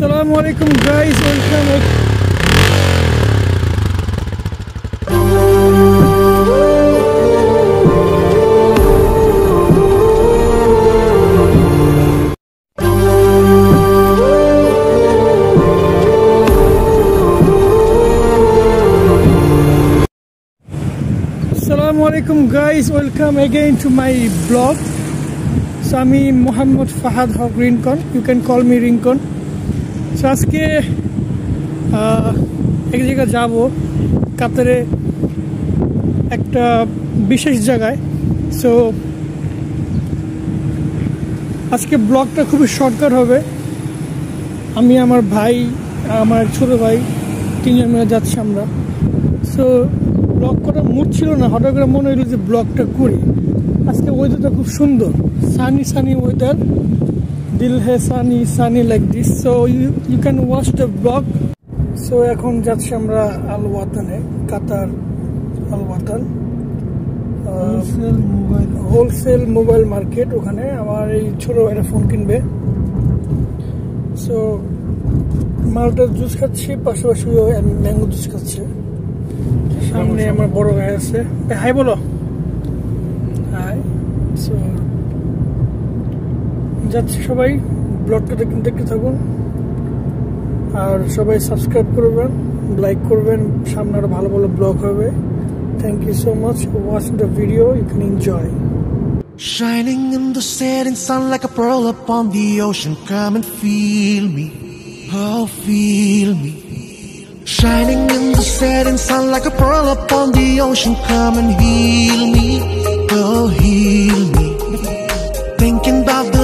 Assalamu alaikum guys, welcome. Assalamualaikum guys, welcome again to my blog. Sami Muhammad Fahad for Greencon. You can call me Rincon. So আজকে এক জায়গায় যাব, কাতারে একটা বিশেষ জায়গায়। সো আজকে ব্লগটা খুবই শর্টকাট হবে। আমি, আমার ভাই, আমার ছোট ভাই, তিনজন মিলে যাচ্ছি আমরা। সো ব্লগ করার মুড ছিল না, হঠাৎ করে মনে হলো যে ব্লগটা করি। আজকে ওয়েদারটা খুব সুন্দর সানি সানি ওয়েদার দিল হে sunny sunny like this so you you can watch the blog so এখন যাচ্ছি আমরা আল ওয়াতানে Qatar Al Watan wholesale mobile market ওখানে আমার এই ছোট একটা ফোন কিনবে। সো মালটার জুস খাচ্ছি পাশাপাশি ম্যাঙ্গো জুস খাচ্ছে। সামনে আমার বড় ভাই আছে। হাই বলো। হাই সো যাচ্ছি সবাই ব্লগটা দেখতে থাকুন আর সবাই সাবস্ক্রাইব করবেন লাইক করবেন সামনে আরও ভালো ভালো ব্লগ হবে thank you so much watch the video you can enjoy Shining in the setting sun like a pearl upon the ocean. Come and feel me. Oh, feel me. Shining in the setting sun like a pearl upon the ocean. Come and heal me. Oh, heal me. Thinking about the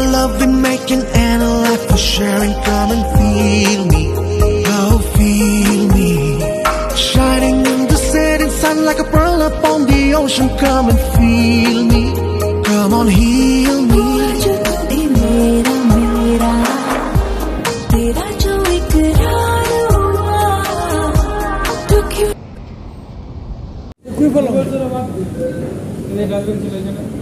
looking and a life for sharing. Come and feel me, oh feel me. Shining in the setting sun like a pearl upon the ocean. Come and feel me, come on heal me. চলে you.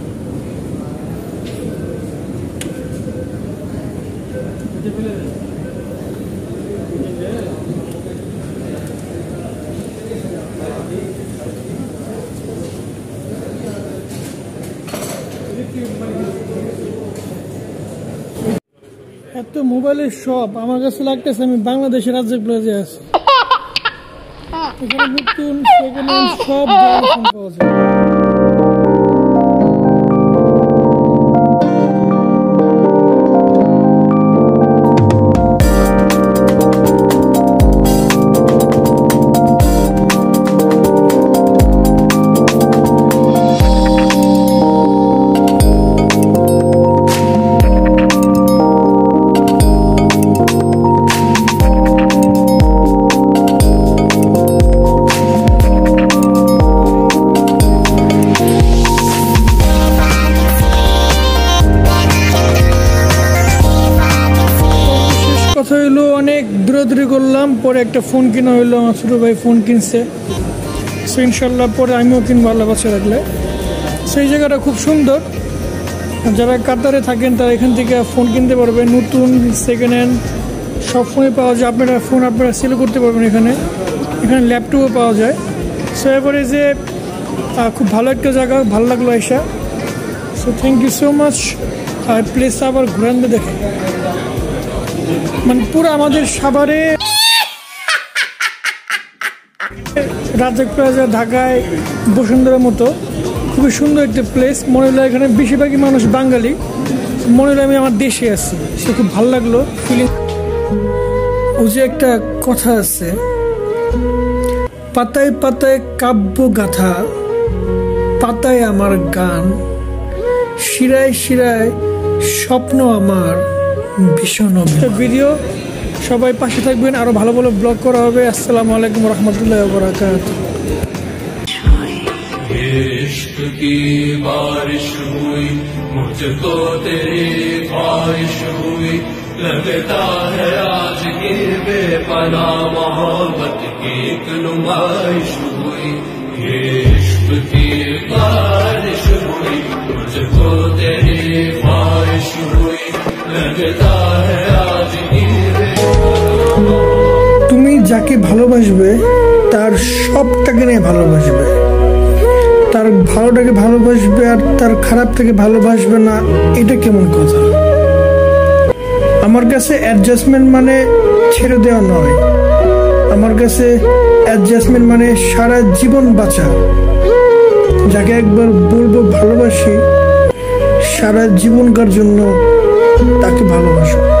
এত মোবাইলের সব আমার কাছে লাগতেছে আমি বাংলাদেশের রাজ্য প্লাজে আছি এখানে নতুন সব পাওয়া যায়। দূরাদূরি করলাম, পরে একটা ফোন কিনা হইল, আমার ছোটো ভাই ফোন কিনছে। সো ইনশাল্লাহ পরে আমিও কিনবো আল্লাহ বাচ্চা রাখলে। সেই জায়গাটা খুব সুন্দর। যারা কাতারে থাকেন, তারা এখান থেকে ফোন কিনতে পারবে। নতুন সেকেন্ড হ্যান্ড সব ফোনে পাওয়া যায়। আপনারা ফোন আপনারা সেল করতে পারবেন এখানে। এখানে ল্যাপটপও পাওয়া যায়। সো এবারে যে খুব ভালো একটা জায়গা, ভালো লাগল এসা so thank you so much R place আবার ঘুরান দেখে। মানে পুরো আমাদের সাভারে রাজাক প্লাজা ঢাকায় বসুন্ধরার মতো খুবই সুন্দর একটা প্লেস মনে হলো এখানে বেশিরভাগই মানুষ বাঙালি। মনে হলো আমি আমার দেশে আছি। সে খুব ভালো লাগল। ফিলিং ওই যে একটা কথা আছে। পাতায় পাতায় কাব্য গাথা, পাতায় আমার গান, শিরায় শিরায় স্বপ্ন আমার। ভীষণ ভিডিও সবাই পাশে থাকবেন আরো ভালো ভালো ব্লগ করা হবে আসসালামু আলাইকুম রহমতুল্লাহ বরাকাত इश्क की बारिश हुई मुझको तेरी ख्वाहिश हुई लगता है आज की बेपना मोहब्बत की एक नुमाइश हुई ये इश्क की बारिश তুমি যাকে ভালোবাসবে, তার সবটাকে নিয়ে ভালোবাসবে। তার ভালোটাকে ভালোবাসবে আর তার খারাপটাকে ভালোবাসবে না, এটা কেমন কথা? আমার কাছে অ্যাডজাস্টমেন্ট মানে ছেড়ে দেওয়া নয়। আমার কাছে অ্যাডজাস্টমেন্ট মানে সারা জীবন বাঁচা। যাকে একবার বলব ভালোবাসি, সারা জীবনকার জন্য তাকে ভালোবাসো।